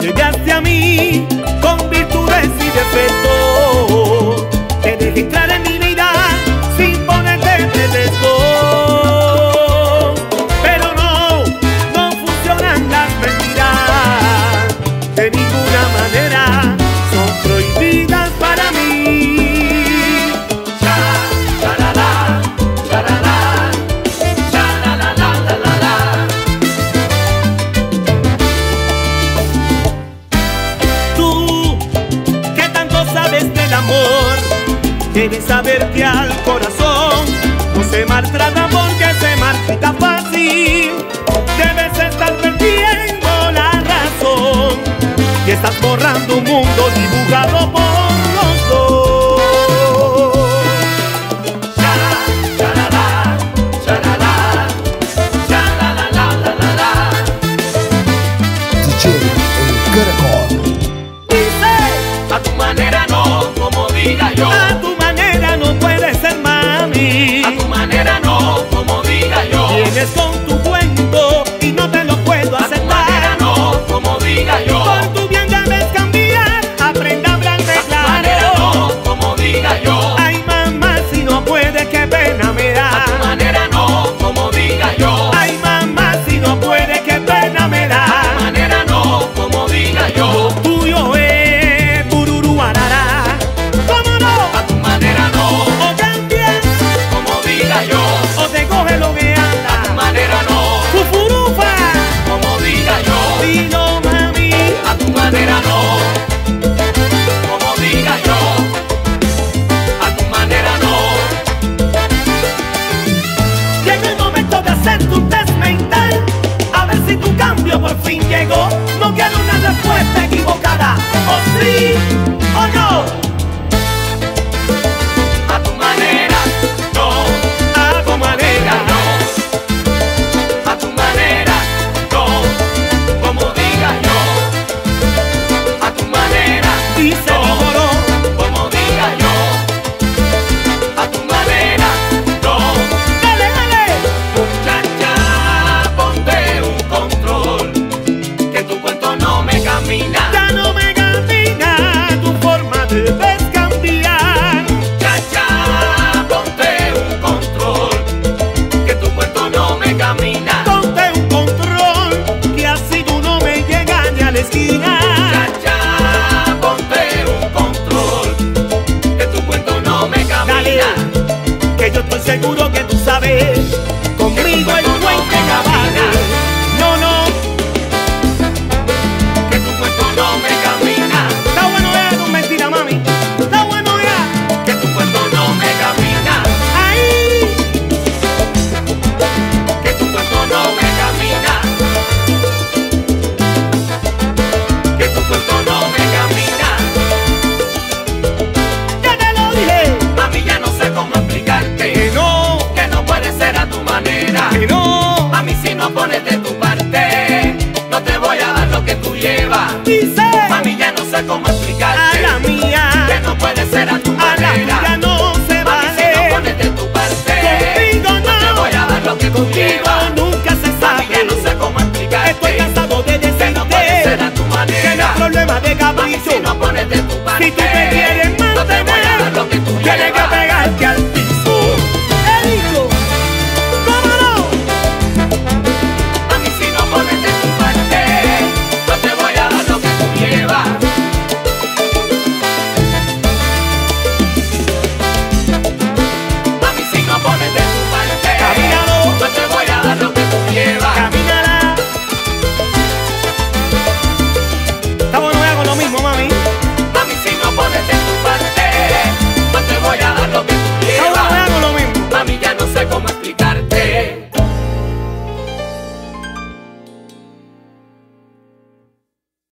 Llegaste a mí con virtudes y defectos, te dejes en mi Debes saber que al corazón no se maltrata porque se maltrata fácil. Debes estar perdiendo la razón y estás borrando un mundo dibujado por debes cambiar. Ya, ponte un control, que tu cuerpo no me camina. Ponte un control, que así tú no me llegas ni a la esquina. Ya, ya, ponte un control, que tu cuerpo no me camina. Que yo estoy seguro que tú sabes. sé cómo explicarte. A la mía. Que no puede ser a tu manera. A la mía no se vale. Mami, si no pones de tu parte. Conmigo no. no te voy a dar lo que conmigo.